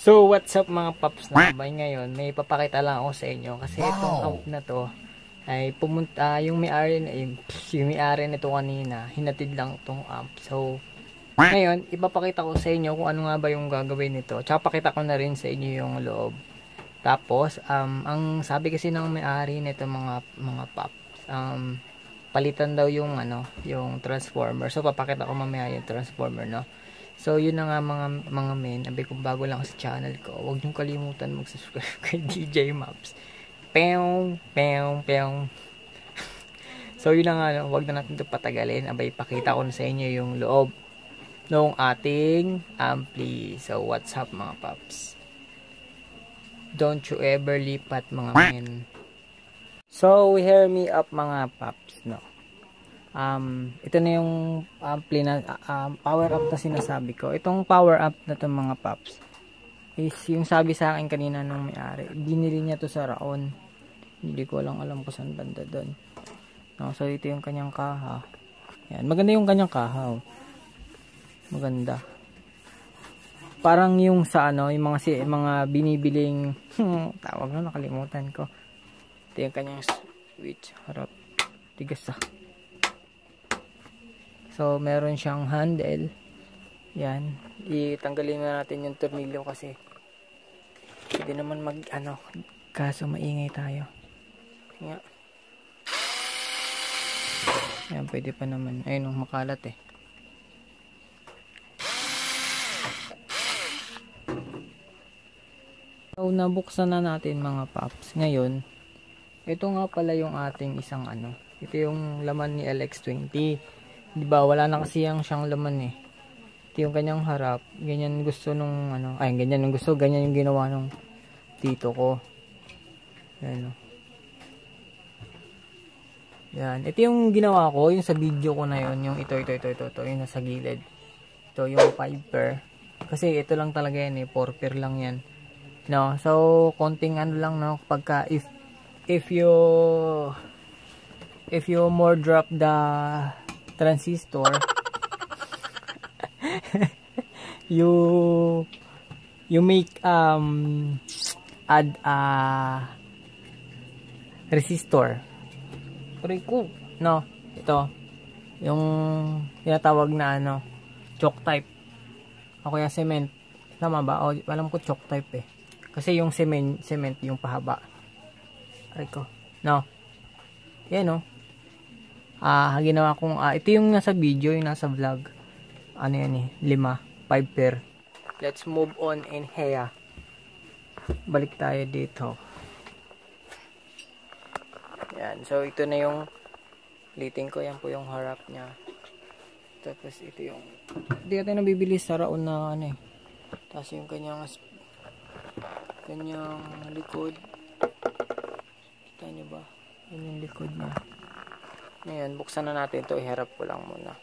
So, what's up mga paps na bay ngayon? May papakita lang ako sa inyo kasi itong out na to ay pumunta yung may-ari na yung, yung may-ari nito kanina, hinatid lang itong amp. So, ngayon, ipapakita ko sa inyo kung ano nga ba yung gagawin nito. Tsaka pakita ko na rin sa inyo yung loob. Tapos, um, ang sabi kasi ng may-ari nito mga mga paps, um, palitan daw yung ano, yung transformer. So, papakita ko mamaya yung transformer, no? So, yun na nga mga, mga men. Abi kung bago lang sa channel ko, huwag niyong kalimutan mag-subscribe kay DJ Maps. Pew, pew, pew. so, yun na nga, no? huwag na natin ito patagalin. Abay, pakita ko na sa inyo yung loob ng ating ampli. So, what's up mga paps? Don't you ever lipat mga men. So, hear me up mga paps? Um, ito na yung ampli na, um, power up na sinasabi ko. Itong power up na to mga paps is yung sabi sa akin kanina nung may-ari. Binili niya to sa Raon. Hindi ko lang alam kung saan banda doon. No, so, ito yung kanyang kaha. Yan. Maganda yung kanyang kaha. Oh. Maganda. Parang yung sa ano, yung mga si mga binibiling tawag na nakalimutan ko. Ito yung kanyang switch harap. Tigas ah. So, meron siyang handle. Yan. Itanggalin na natin yung tornilyo kasi hindi naman mag ano kaso maingay tayo. Nga. Yan, pwede pa naman. Ayun, oh, makalat eh. So, nabuksan na natin mga paps. Ngayon, ito nga pala yung ating isang ano. Ito yung laman ni LX20. Di ba wala na kasi yung siyang laman eh. Ito yung kanyang harap. Ganyan gusto nung ano. Ay, ganyan yung gusto. Ganyan yung ginawa nung tito ko. Yan o. Yan. Ito yung ginawa ko. Yung sa video ko na yon Yung ito, ito, ito, ito. ito yung nasa gilid. Ito yung 5 pair. Kasi ito lang talaga yan eh. 4 pair lang yan. No, so konting ano lang no pagka if if you if you more drop the transistor you you make um add a resistor ko no ito yung tinatawag na ano chalk type o kaya cement tama ba o alam ko chalk type eh kasi yung cement, cement yung pahaba. Ko. No. Yan no. Ah, ginawa kong, ah, ito yung nasa video, yung nasa vlog. Ano yan eh, lima, five pair. Let's move on in here. Balik tayo dito. Yan, so ito na yung liting ko, yan po yung harap niya. Tapos ito yung, hindi natin nabibili sa raon na ano eh. Tapos yung kanyang kanyang likod kita nyo ba yun yung likod niya ngayon buksan na natin ito iharap ko lang muna.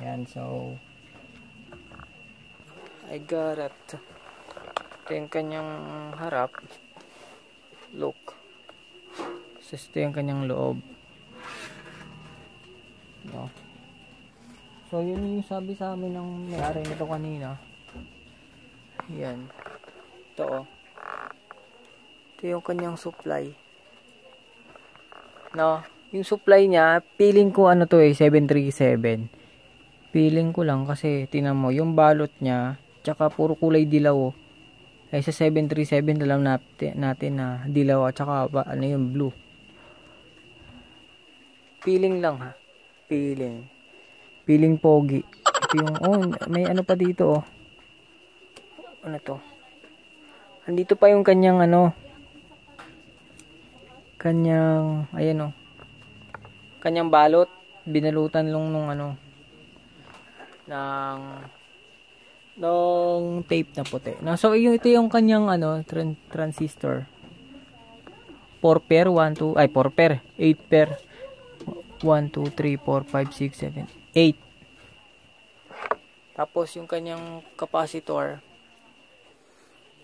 Yan so I got it. Ito yung kanyang harap. Look. So ito yung kanyang loob no? So yun yung sabi sa amin ng may-ari nito kanina. Yan. Ito oh. Ito yung kanyang supply. No? Yung supply niya feeling ko ano to eh 737 feeling ko lang kasi tinan mo yung balot niya tsaka puro kulay dilaw oh. Ay sa 737 alam natin, natin na dilaw at saka ba, ano yung blue. Feeling lang ha? Feeling feeling pogi. Ito yung oh may ano pa dito oh. Ano to? Andito pa yung kanyang ano. Kanyang ayan oh. Kanyang balot. Binalutan lang nung ano. Ng nung tape na puti. No, so yung ito yung kanyang ano tran transistor. 4 pair 1 2 ay 4 pair, 8 pair. 1, 2, 3, 4, 5, 6, 7, 8. Tapos yung kanyang capacitor,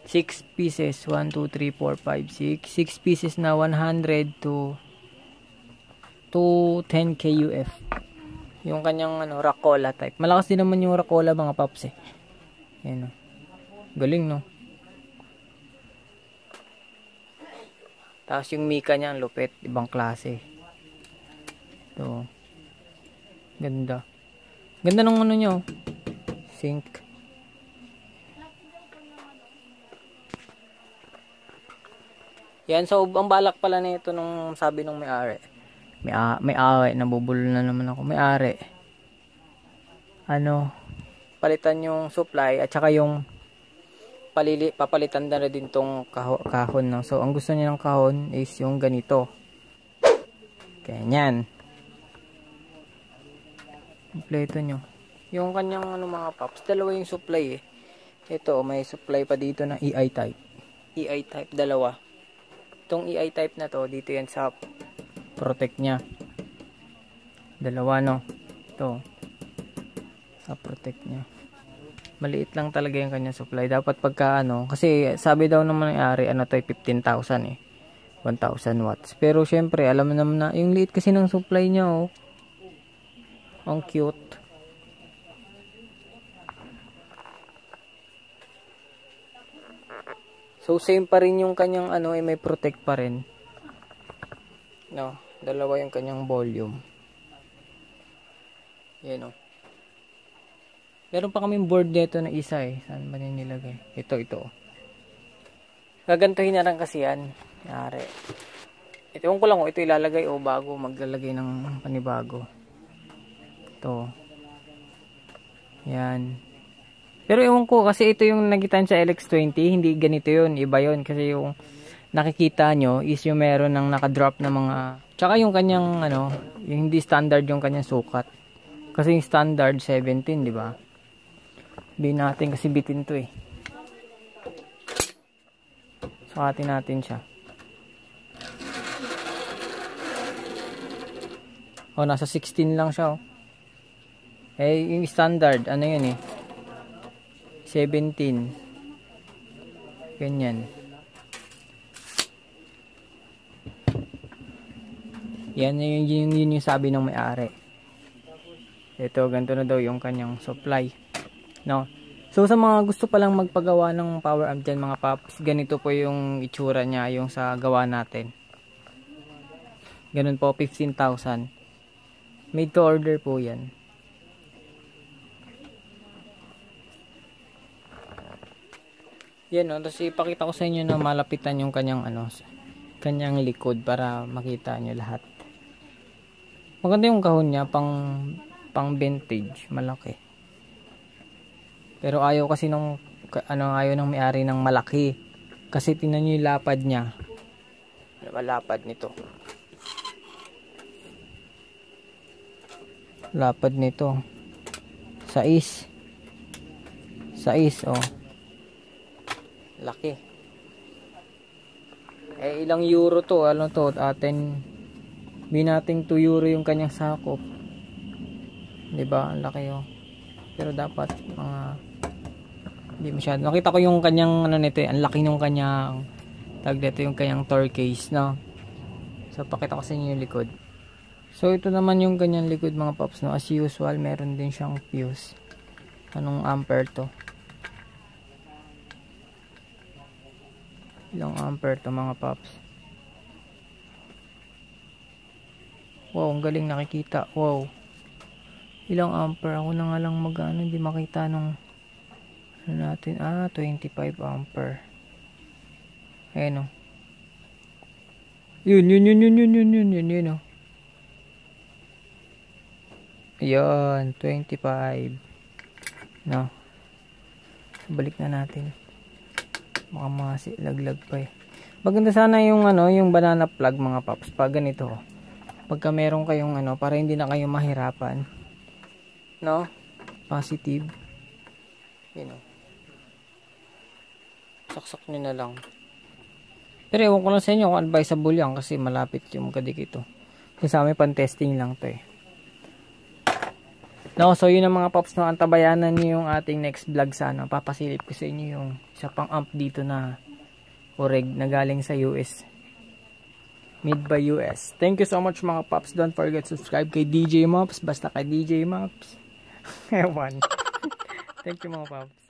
6 pieces. 1, 2, 3, 4, 5, 6. 6 pieces na 100 to to 10 KUF. Yung kanyang ano, Racola type. Malakas din naman yung Racola mga paps eh. Ayan o. Galing no. Tapos yung Mika niya ang lupit. Ibang klase. Ito. Ganda. Ganda ng ano nyo. Sync. Yan, so ang balak pala nito nung sabi nung may-ari. May, a- may away, nabubulol na naman ako. May-ari. Ano, palitan yung supply at saka yung palili, papalitan na rin din tong kaho, kahon. No? So, ang gusto niya ng kahon is yung ganito. Ganyan. Kompleto nyo. Yung kanyang ano mga paps, dalawa yung supply eh. Ito, may supply pa dito na EI type. EI type, dalawa. Itong EI type na to, dito yan sa protect niya. Dalawa no. Ito. Sa protect niya. Maliit lang talaga yung kanyang supply. Dapat pagka ano, kasi sabi daw naman ng ari, ano to, 15,000 eh. 1,000 watts. Pero syempre, alam naman na, yung liit kasi ng supply niya oh. Ang cute. So same pa rin yung kanyang ano ay may protect pa rin. No, dalawa yung kanyang volume. Yan o. Meron pa kaming board dito na isa eh. Saan ba nilagay? Ito, ito. oh. Gagantuhin na lang kasi yan. Yari. Ito ko lang oh, ito ilalagay o bago maglalagay ng panibago. Ito. Yan. Pero ewan ko, kasi ito yung nagitan sa LX20, hindi ganito yun, iba yun. Kasi yung nakikita nyo is yung meron ng nakadrop na mga... Tsaka yung kanyang, ano, yung hindi standard yung kanyang sukat. Kasi yung standard 17, di ba? Hindi natin kasi bitin to eh. Sukatin natin siya. Oh, nasa 16 lang siya oh. Eh, yung standard, ano yun eh. 17 ganyan. Yan yun, yun, yun yung sabi ng may-ari. Ito ganito na daw yung kanyang supply. No? So sa mga gusto palang magpagawa ng power amp dyan mga paps ganito po yung itsura niya yung sa gawa natin. Ganun po 15,000 made to order po yan Yan no, tapos ipakita ko sa inyo na malapitan yung kanyang ano, kanyang likod para makita nyo lahat. Maganda yung kahon niya pang pang vintage, malaki. Pero ayaw kasi nung ano ayaw ng may-ari ng malaki. Kasi tingnan niyo yung lapad niya. Ano ba lapad nito? Lapad nito. Sais. Sais, oh. Laki. Eh, ilang euro to? Ano to? Atin, binating 2 euro yung kanyang sakop. ba Ang laki oh. Pero dapat, mga, hindi masyado. Nakita ko yung kanyang, ano nito eh, ang laki nung kanyang, tag dito yung kanyang door case, no? So, pakita ko sa inyo yung likod. So, ito naman yung kanyang likod mga paps, no? As usual, meron din siyang fuse. Anong ampere to? Ilang ampere to mga paps. Wow ang galing nakikita. Wow. Ilang ampere ako na nga lang mag ano hindi makita nung ano natin. Ah 25 ampere ayan o yun yun yun yun yun yun yun yun yun o Ayan, 25 no. Balik na natin baka masi laglag pa eh. Maganda sana yung ano yung banana plug mga paps pag ganito. Pagka meron kayong ano para hindi na kayo mahirapan. No? Positive. Yun o saksak nyo na lang. Pero ewan ko lang sa inyo kung advisable yan kasi malapit yung kadikito Yung sa amin, pan-testing lang to eh. No, so yun ang mga pops no, antabayanan niyo yung ating next vlog sana. Papasilip ko sa inyo yung isa pang amp dito na oreg na galing sa US. Made by US. Thank you so much mga pops. Don't forget subscribe kay DJ Mops. Basta kay DJ Mops. Ewan. Thank you mga pops.